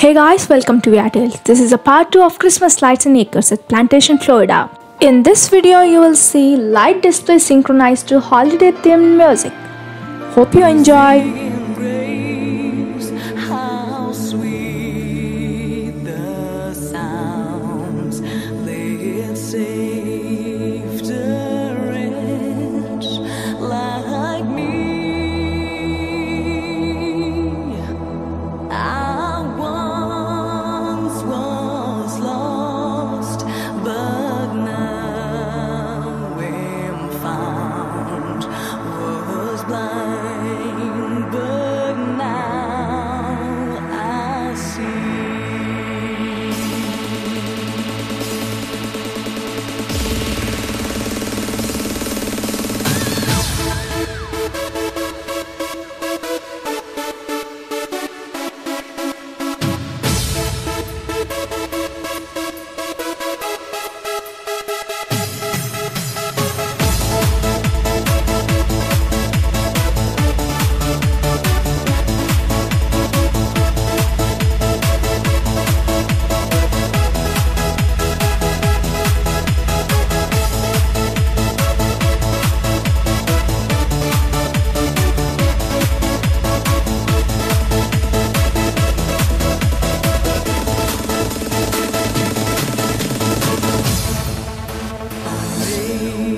Hey guys, welcome to Via Tales. This is a part 2 of Christmas lights and acres at Plantation, Florida. In this video, you will see light display synchronized to holiday themed music. Hope you enjoy. the sounds Amazing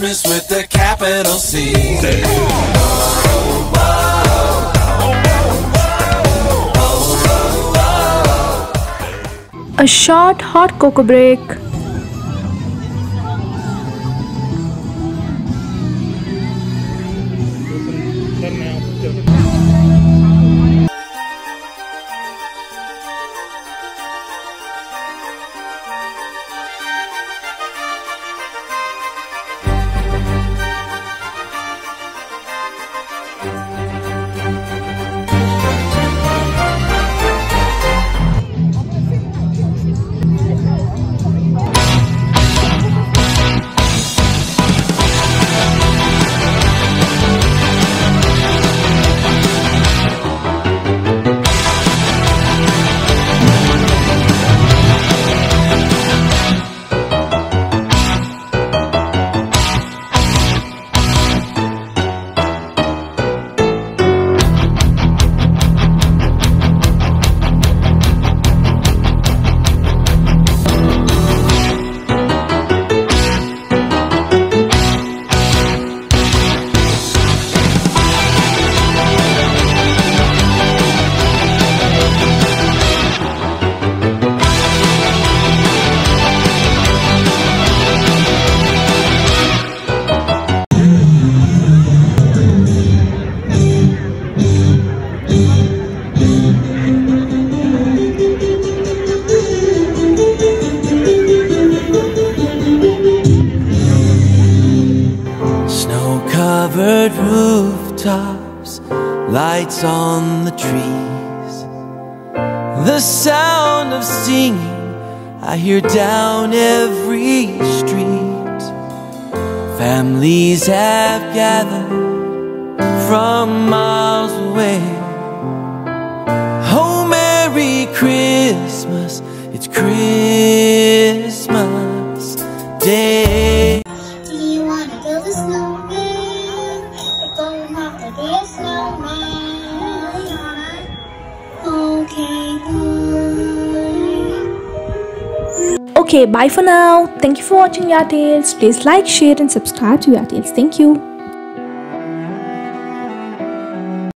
Christmas with a capital C. A short hot cocoa break. Rooftops, lights on the trees. The sound of singing I hear down every street. Families have gathered from miles away. Oh, Merry Christmas, it's Christmas Okay, bye. For now. Thank you for watching Via Tales. Please like, share, and subscribe to Via Tales. Thank you.